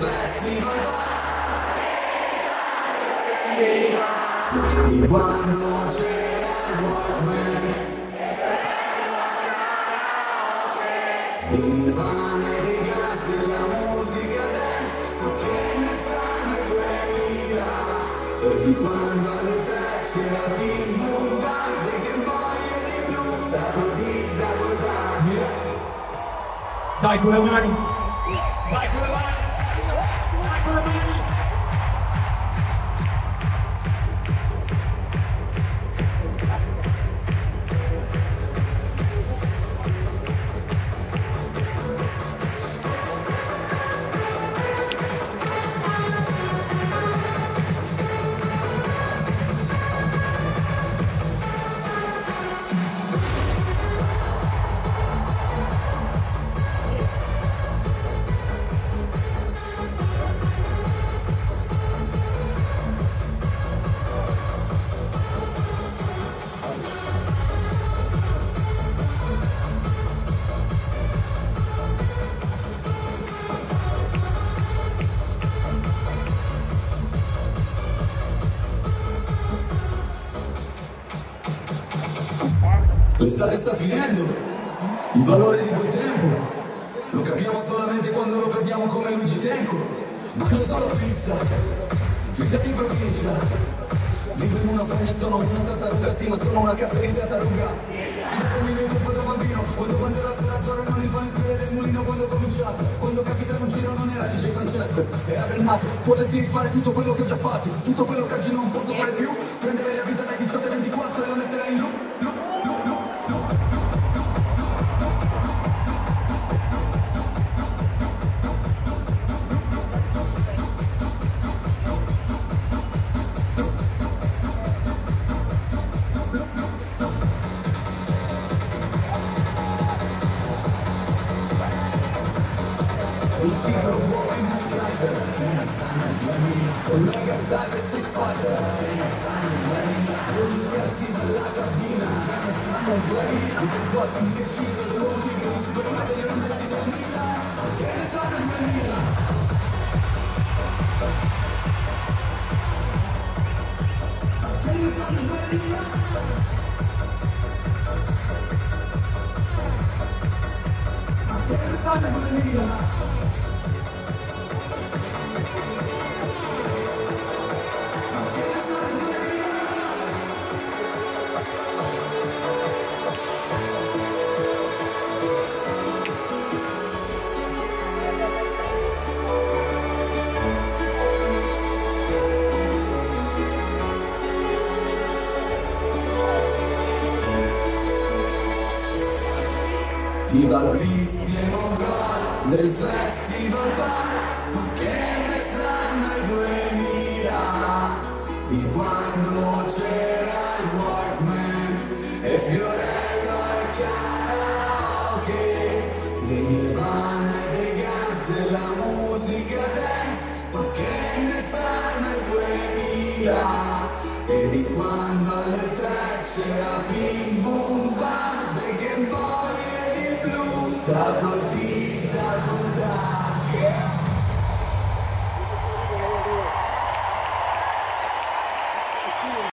festival Di quando c'era il Walkman Di Nirvana e di gas della musica dance che ne sanno i 2000 E di quando alle tre c'era Bim Bum Bam Dei Game Boy e di blu Double D, double da Dai con le mani! Vai con le mani! Vai con le mani! L'estate sta finendo, il valore di quel tempo lo capiamo solamente quando lo perdiamo come Luigi Tenco. Ma non sono pizza, vita di provincia. Vivo in una fogna, sono una tartaruga, sì ma sono una cazzo di tartaruga. Ricordatemi il tempo da bambino, quando bandiera sarà zoro non il panettiere del mulino quando ho cominciato. Quando capitano giro non era DJ Francesco, era Renato. Potessi rifare tutto quello che ho già fatto, tutto quello che oggi non posso fare più. Prenderei la vita dai 18 ai 24 e la metterei in loop, Uscito buono in MacGyver Che ne sanno i 2000 Collega Drive Street Fighter Che ne sanno i 2000 Gli scherzi dalla cabina Che ne sanno i 2000 I tre squatti che scivolano L'uomo che superate gli olandesi 2000 Che ne Ti battisti e gol del festival bar Ma che ne sanno i 2000 Di quando c'era il Walkman E Fiorello al karaoke. Dei Nirvana e dei gas della musica dance. Ma che ne sanno i 2000 c'era Bim Bum